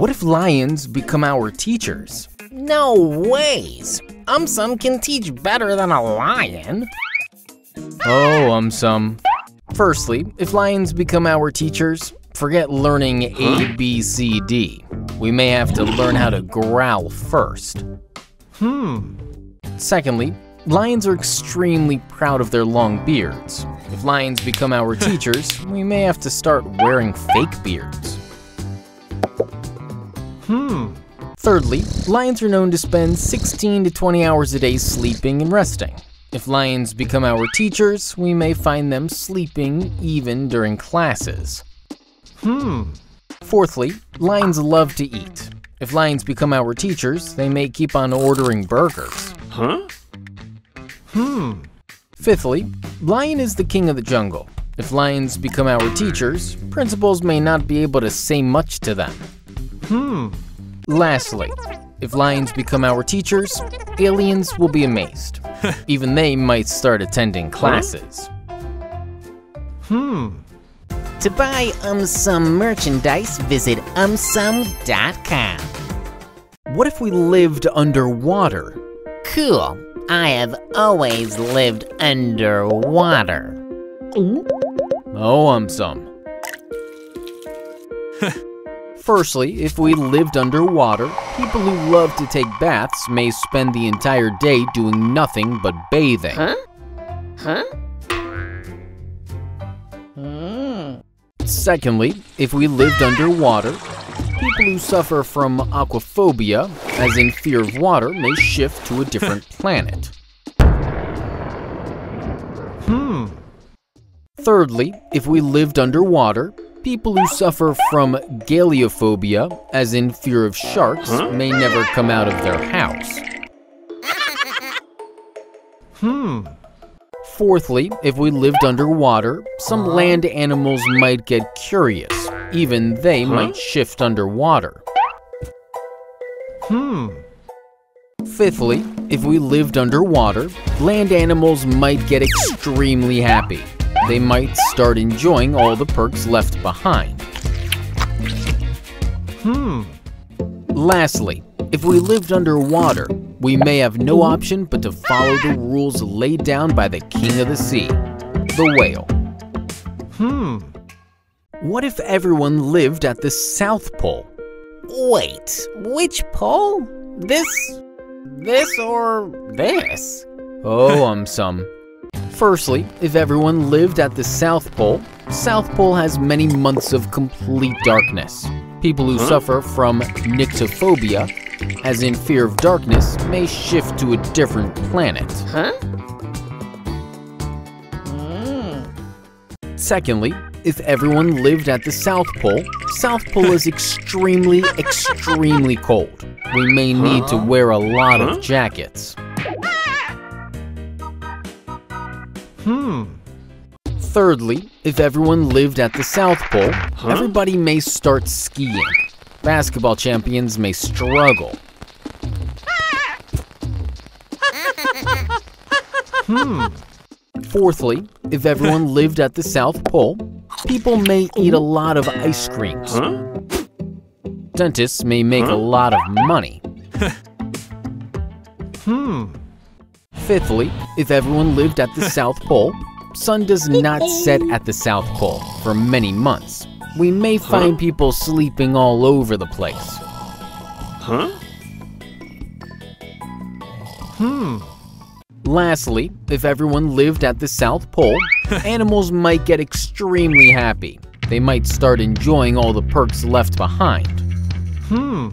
What if lions become our teachers? No ways! AumSum can teach better than a lion. Oh, AumSum. Firstly, if lions become our teachers, forget learning A, B, C, D. We may have to learn how to growl first. Hmm. Secondly, lions are extremely proud of their long beards. If lions become our teachers, we may have to start wearing fake beards. Hmm. Thirdly, lions are known to spend 16 to 20 hours a day sleeping and resting. If lions become our teachers, we may find them sleeping even during classes. Hmm. Fourthly, lions love to eat. If lions become our teachers, they may keep on ordering burgers. Huh? Hmm. Fifthly, lion is the king of the jungle. If lions become our teachers, principals may not be able to say much to them. Hmm. Lastly, if lions become our teachers, aliens will be amazed. Even they might start attending classes. Hmm. To buy AumSum merchandise, visit aumsum.com. What if we lived underwater? Cool. I have always lived underwater. Oh, AumSum. Firstly, if we lived underwater, people who love to take baths may spend the entire day doing nothing but bathing. Huh? Huh? Hmm. Secondly, if we lived underwater, people who suffer from aquaphobia, as in fear of water, may shift to a different planet. Hmm. Thirdly, if we lived underwater, people who suffer from galeophobia, as in fear of sharks, may never come out of their house. Hmm. Fourthly, if we lived underwater, some land animals might get curious. Even they might shift underwater. Hmm. Fifthly, if we lived underwater, land animals might get extremely happy. They might start enjoying all the perks left behind. Hmm. Lastly, if we lived underwater, we may have no option but to follow the rules laid down by the king of the sea, the whale. Hmm. What if everyone lived at the South Pole? Wait, which pole? This, this, or this? Oh, um, some. Firstly, if everyone lived at the South Pole, South Pole has many months of complete darkness. People who suffer from nyctophobia, as in fear of darkness, may shift to a different planet. Huh? Hmm. Secondly, if everyone lived at the South Pole, South Pole is extremely, extremely cold. We may need to wear a lot of jackets. Hmm. Thirdly, if everyone lived at the South Pole, everybody may start skiing. Basketball champions may struggle. Hmm. Fourthly, if everyone lived at the South Pole, people may eat a lot of ice creams. Dentists may make a lot of money. Hmm. Fifthly, if everyone lived at the South Pole, sun does not set at the South Pole for many months. We may find people sleeping all over the place. Huh? Hmm. Lastly, if everyone lived at the South Pole, animals might get extremely happy. They might start enjoying all the perks left behind. Hmm.